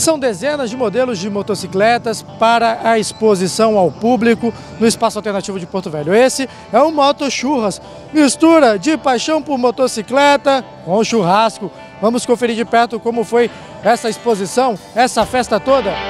São dezenas de modelos de motocicletas para a exposição ao público no Espaço Alternativo de Porto Velho. Esse é o Moto Churras, mistura de paixão por motocicleta com churrasco. Vamos conferir de perto como foi essa exposição, essa festa toda.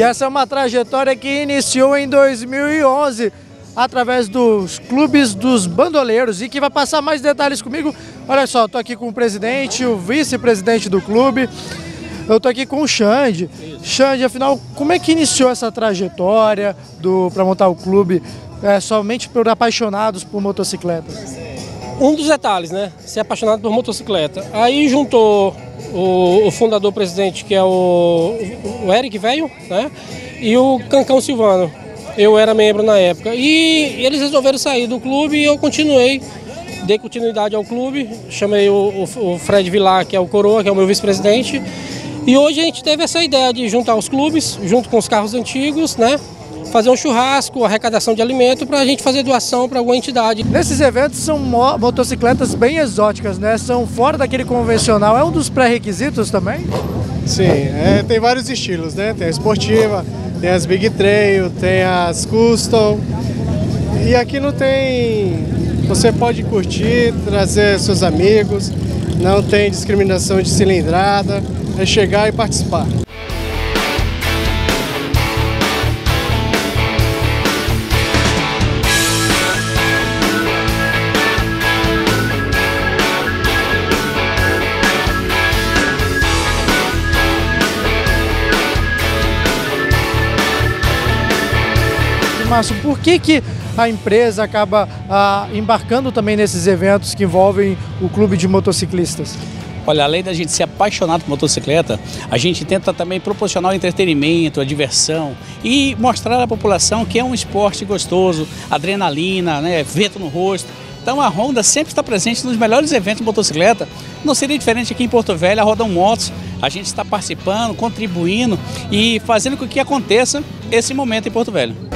E essa é uma trajetória que iniciou em 2011 através dos clubes dos bandoleiros e que vai passar mais detalhes comigo. Olha só, estou aqui com o presidente, o vice-presidente do clube. Eu estou aqui com o Xande. Xande, afinal, como é que iniciou essa trajetória para montar o clube é, somente por apaixonados por motocicletas? Um dos detalhes, né? Ser apaixonado por motocicleta. Aí juntou o, o fundador presidente, que é o, o Eric Velho, né? E o Cancão Silvano. Eu era membro na época. E eles resolveram sair do clube e eu continuei, dei continuidade ao clube. Chamei o, o, Fred Vilar, que é o Coroa, que é o meu vice-presidente. E hoje a gente teve essa ideia de juntar os clubes, junto com os carros antigos, né? Fazer um churrasco, arrecadação de alimento para a gente fazer doação para alguma entidade. Nesses eventos são motocicletas bem exóticas, né? São fora daquele convencional. É um dos pré-requisitos também? Sim, é, tem vários estilos, né? Tem a esportiva, tem as Big Trail, tem as Custom. E aqui não tem. Você pode curtir, trazer seus amigos, não tem discriminação de cilindrada, é chegar e participar. Márcio, por que, que a empresa acaba ah, embarcando também nesses eventos que envolvem o clube de motociclistas? Olha, além da gente ser apaixonado por motocicleta, a gente tenta também proporcionar o entretenimento, a diversão e mostrar à população que é um esporte gostoso, adrenalina, né, vento no rosto. Então a Honda sempre está presente nos melhores eventos de motocicleta. Não seria diferente aqui em Porto Velho, a Rodão Motos. A gente está participando, contribuindo e fazendo com que aconteça esse momento em Porto Velho.